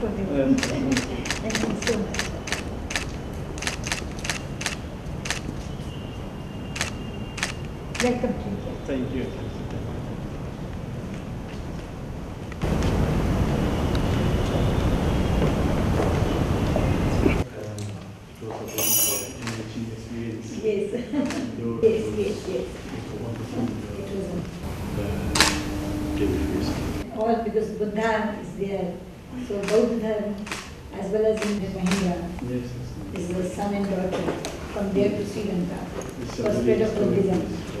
Thank you so much. Welcome to India. Thank you. It was a very enriching experience. Yes. Yes, yes, yes. It's a wonderful It was uh, uh, deliveries. all because Buddha is there. So both of them, as well as in Mahindra, Yes, yes. is the son and daughter from there to Sri Lanka. For spread of Buddhism.